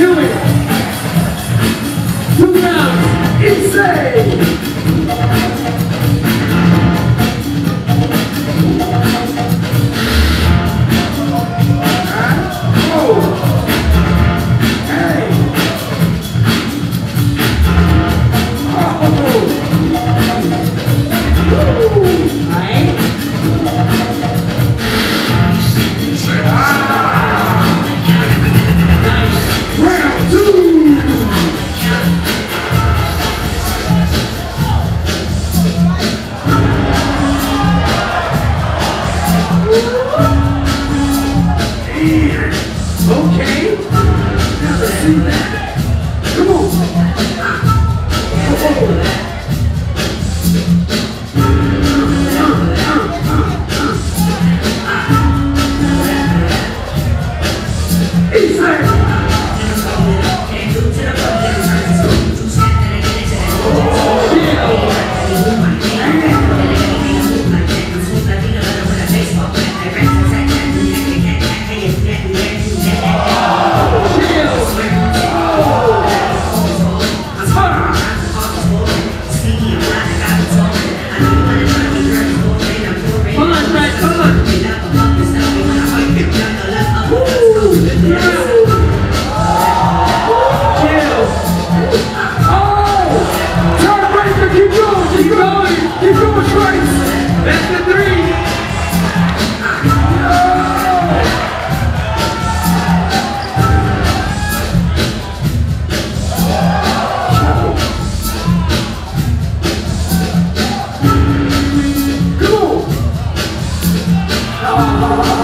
do it. Two pounds, insane. Okay? Let's see that. Come on. Come on. Exactly. love.